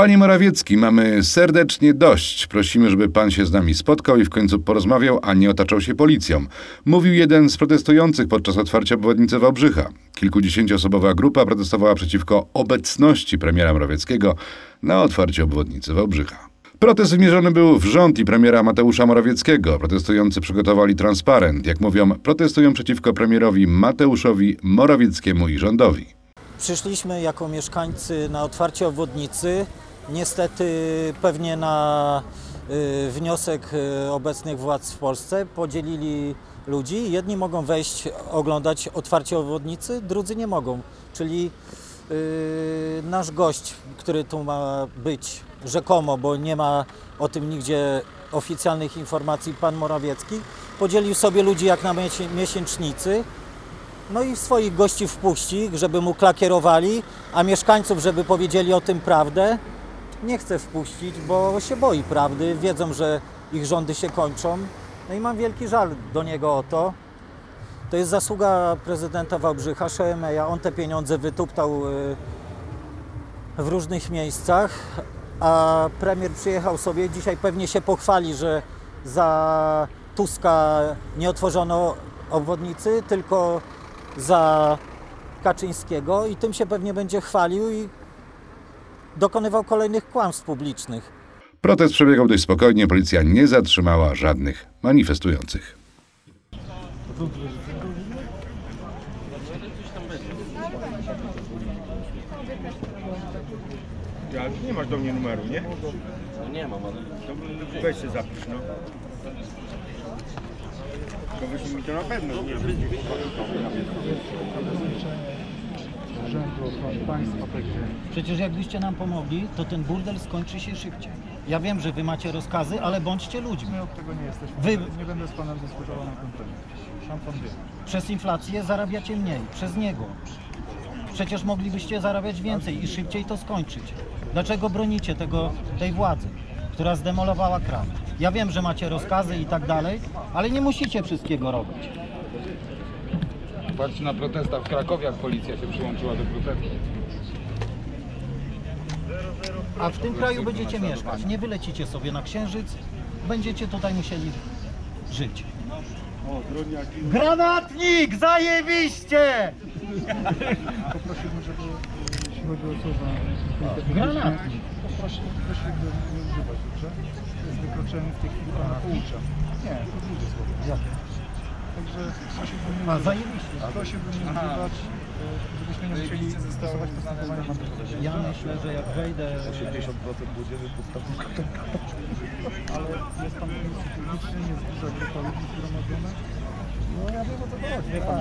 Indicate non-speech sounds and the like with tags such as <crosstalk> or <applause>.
Panie Morawiecki, mamy serdecznie dość. Prosimy, żeby pan się z nami spotkał i w końcu porozmawiał, a nie otaczał się policją. Mówił jeden z protestujących podczas otwarcia obwodnicy Wałbrzycha. Kilkudziesięcioosobowa grupa protestowała przeciwko obecności premiera Morawieckiego na otwarciu obwodnicy Wałbrzycha. Protest wymierzony był w rząd i premiera Mateusza Morawieckiego. Protestujący przygotowali transparent. Jak mówią, protestują przeciwko premierowi Mateuszowi Morawieckiemu i rządowi. Przyszliśmy jako mieszkańcy na otwarcie obwodnicy. Niestety pewnie na y, wniosek y, obecnych władz w Polsce podzielili ludzi. Jedni mogą wejść, oglądać otwarcie obwodnicy, drudzy nie mogą. Czyli y, nasz gość, który tu ma być rzekomo, bo nie ma o tym nigdzie oficjalnych informacji, pan Morawiecki, podzielił sobie ludzi jak na miesię- miesięcznicy. No i swoich gości wpuści, żeby mu klakierowali, a mieszkańców, żeby powiedzieli o tym prawdę, nie chce wpuścić, bo się boi prawdy. Wiedzą, że ich rządy się kończą. No i mam wielki żal do niego o to. To jest zasługa prezydenta Wałbrzycha, Szoemeja. On te pieniądze wytuptał y, w różnych miejscach, a premier przyjechał sobie. Dzisiaj pewnie się pochwali, że za Tuska nie otworzono obwodnicy, tylko za Kaczyńskiego i tym się pewnie będzie chwalił i dokonywał kolejnych kłamstw publicznych. Protest przebiegał dość spokojnie, policja nie zatrzymała żadnych manifestujących. Ja, nie masz do mnie numeru, nie? No nie mam, ale To weź się zapisz, no. To wyślij mi to na pewno, nie Ochrony Państwa, także Przecież jakbyście nam pomogli, to ten burdel skończy się szybciej. Ja wiem, że wy macie rozkazy, ale bądźcie ludźmi. my od tego nie jesteśmy. Wy- Nie będę z Panem dyskutował na ten temat. Wie. Przez inflację zarabiacie mniej, przez niego. Przecież moglibyście zarabiać więcej i szybciej to skończyć. Dlaczego bronicie tego, tej władzy, która zdemolowała kraj? Ja wiem, że macie rozkazy i tak dalej, ale nie musicie wszystkiego robić. Patrzcie na protestach w Krakowie, jak policja się przyłączyła do protestu. A w tym kraju będziecie mieszkać. Nie wylecicie sobie na księżyc, będziecie tutaj musieli żyć. Granatnik! Zajebiście! Poprosiłbym, żeby jeśli chodzi o słowa Granatnik. Poproszę, prosiłbym nie używać, dobrze? To jest wykroczenie w tej chwili Pana. Nie, to drugie słowo. Jakie? Także prosiłbym, A, zajebiście. prosiłbym nie Aha. żebyśmy nie musieli Wyjście zostało stosować postępowania na. Ja myślę, że jak wejdę... 80% młodzieży podstawą <laughs> Ale jest tam miejsce publiczne, jest duża grupa ludzi zgromadzona. No ja wiem o co chodzi, wie pan.